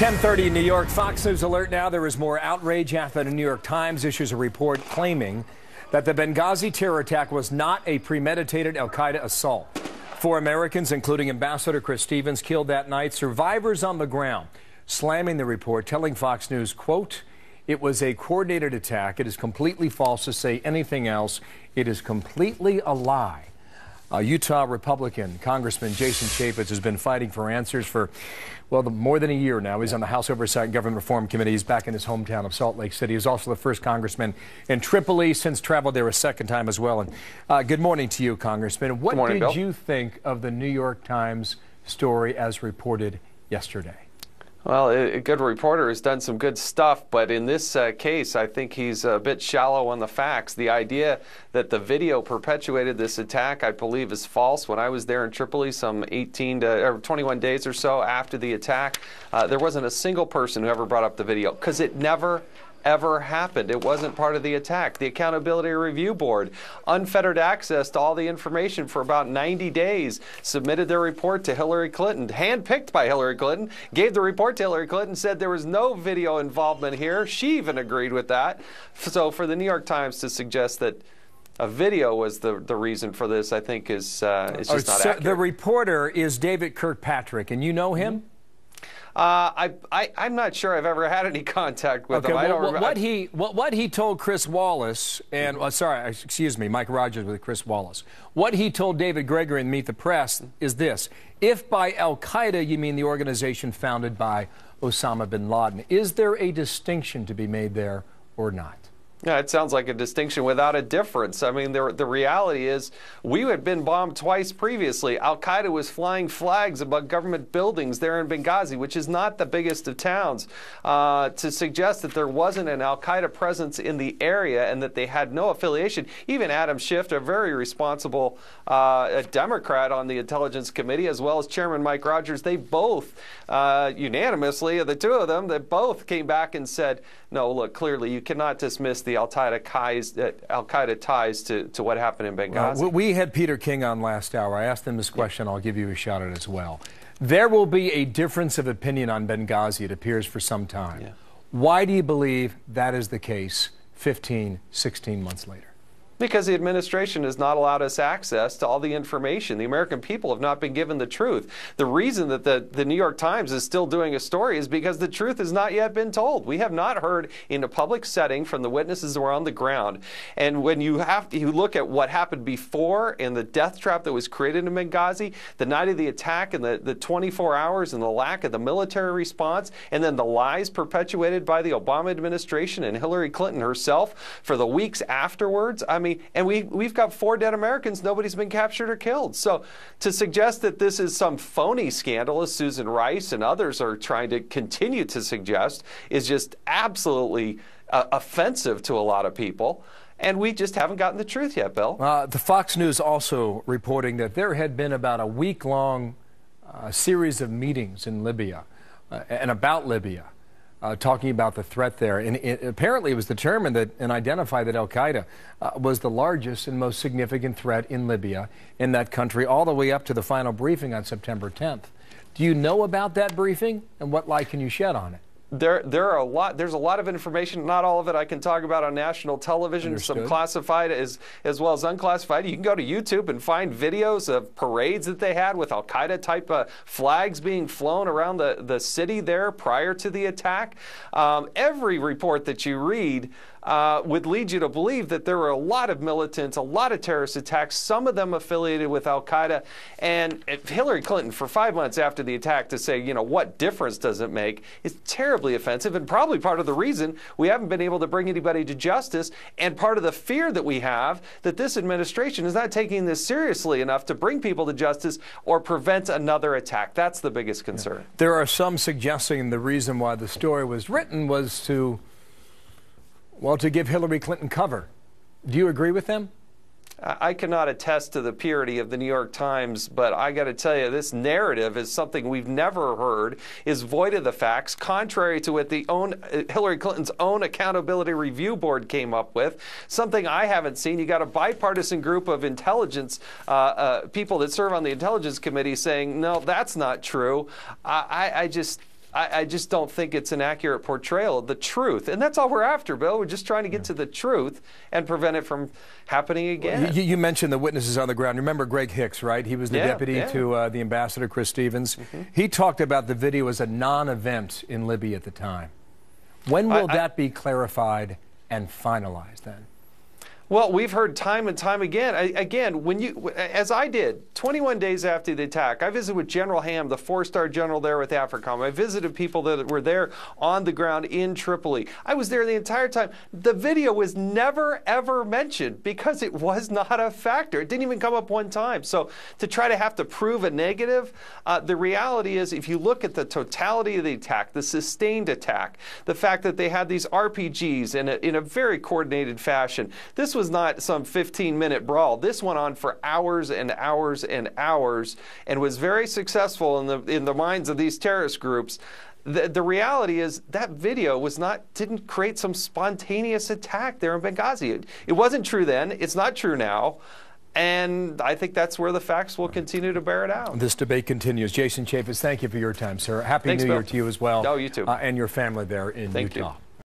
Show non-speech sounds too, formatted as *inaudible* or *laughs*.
10:30 in New York. Fox News alert now. There is more outrage after the New York Times issues a report claiming that the Benghazi terror attack was not a premeditated Al Qaeda assault. Four Americans, including Ambassador Chris Stevens, killed that night. Survivors on the ground slamming the report, telling Fox News, quote, it was a coordinated attack. It is completely false to say anything else. It is completely a lie. Uh, Utah Republican Congressman Jason Chaffetz has been fighting for answers for, well, the, more than a year now. He's on the House Oversight and Government Reform Committee. He's back in his hometown of Salt Lake City. He's also the first congressman in Tripoli, since traveled there a second time as well. And uh, good morning to you, Congressman. What morning, did Bill. you think of the New York Times story as reported yesterday? Well, a good reporter has done some good stuff, but in this uh, case, I think he's a bit shallow on the facts. The idea that the video perpetuated this attack, I believe, is false. When I was there in Tripoli, some 18 to or 21 days or so after the attack, uh, there wasn't a single person who ever brought up the video because it never ever happened. It wasn't part of the attack. The Accountability Review Board, unfettered access to all the information for about 90 days, submitted their report to Hillary Clinton, handpicked by Hillary Clinton, gave the report to Hillary Clinton, said there was no video involvement here. She even agreed with that. So for the New York Times to suggest that a video was the, the reason for this, I think, is, uh, is just Oh, not so accurate. the reporter is David Kirkpatrick, and you know him? Uh, I, I, I'm not sure I've ever had any *laughs* contact with Okay, him. I well, don't what, remember. what he what, what he told Chris Wallace and uh, sorry, excuse me, Mike Rogers with Chris Wallace. What he told David Gregory in Meet the Press is this: If by Al Qaeda you mean the organization founded by Osama bin Laden, is there a distinction to be made there or not? Yeah, it sounds like a distinction without a difference. I mean, the, the reality is we had been bombed twice previously. Al Qaeda was flying flags above government buildings there in Benghazi, which is not the biggest of towns. Uh, to suggest that there wasn't an Al Qaeda presence in the area and that they had no affiliation, even Adam Schiff, a very responsible uh, Democrat on the Intelligence Committee, as well as Chairman Mike Rogers, they both uh, unanimously, the two of them, they both came back and said, no, look, clearly you cannot dismiss the Al Qaeda ties, uh, Al Qaeda ties to, to what happened in Benghazi. Uh, we had Peter King on last hour. I asked him this question. I'll give you a shot at it as well. There will be a difference of opinion on Benghazi, it appears, for some time. Yeah. Why do you believe that is the case 15, 16 months later? Because the administration has not allowed us access to all the information. The American people have not been given the truth. The reason that the, the New York Times is still doing a story is because the truth has not yet been told. We have not heard in a public setting from the witnesses who are on the ground. And when you have you look at what happened before and the death trap that was created in Benghazi, the night of the attack and the, the 24 hours and the lack of the military response, and then the lies perpetuated by the Obama administration and Hillary Clinton herself for the weeks afterwards. I mean, and we, we've got four dead Americans. Nobody's been captured or killed. So to suggest that this is some phony scandal, as Susan Rice and others are trying to continue to suggest, is just absolutely uh, offensive to a lot of people. And we just haven't gotten the truth yet, Bill. Uh, the Fox News also reporting that there had been about a week long uh, series of meetings in Libya uh, and about Libya. Uh, talking about the threat there. And it, apparently, it was determined that and identified that Al Qaeda uh, was the largest and most significant threat in Libya, in that country, all the way up to the final briefing on September 10th. Do you know about that briefing, and what light can you shed on it? There, there are a lot. There's a lot of information. Not all of it I can talk about on national television. Some classified as as well as unclassified. You can go to YouTube and find videos of parades that they had with Al Qaeda type of flags being flown around the the city there prior to the attack. Um, every report that you read uh, would lead you to believe that there were a lot of militants, a lot of terrorist attacks, some of them affiliated with Al Qaeda. And Hillary Clinton, for five months after the attack, to say, you know, what difference does it make, is terribly offensive and probably part of the reason we haven't been able to bring anybody to justice and part of the fear that we have that this administration is not taking this seriously enough to bring people to justice or prevent another attack. That's the biggest concern. There are some suggesting the reason why the story was written was to, well, to give Hillary Clinton cover. Do you agree with them? I cannot attest to the purity of the New York Times, but I got to tell you, this narrative is something we've never heard, is void of the facts, contrary to what the own uh, Hillary Clinton's own Accountability Review Board came up with. Something I haven't seen. You got a bipartisan group of intelligence uh, uh, people that serve on the Intelligence Committee saying, no, that's not true. I, I, I just I, I, just don't think it's an accurate portrayal of the truth. And that's all we're after, Bill. We're just trying to get to the truth and prevent it from happening again. You, you mentioned the witnesses on the ground. Remember Greg Hicks, right? He was the yeah, deputy yeah. to uh, the ambassador, Chris Stevens. Mm-hmm. He talked about the video as a non event in Libya at the time. When will I, that be clarified and finalized then? Well, we've heard time and time again. I, again, when you, as I did, 21 days after the attack, I visited with General Ham, the four-star general there with AFRICOM. I visited people that were there on the ground in Tripoli. I was there the entire time. The video was never ever mentioned because it was not a factor. It didn't even come up one time. So to try to have to prove a negative, uh, the reality is, if you look at the totality of the attack, the sustained attack, the fact that they had these RPGs in a, in a very coordinated fashion, this was was not some 15 minute brawl. This went on for hours and hours and hours and was very successful in the, in the minds of these terrorist groups. The, the reality is that video was not didn't create some spontaneous attack there in Benghazi. It, it wasn't true then. It's not true now. And I think that's where the facts will continue to bear it out. This debate continues. Jason Chaffetz, thank you for your time, sir. Happy Thanks, New Bill. Year to you as well. Oh, you too. Uh, and your family there in thank Utah. You.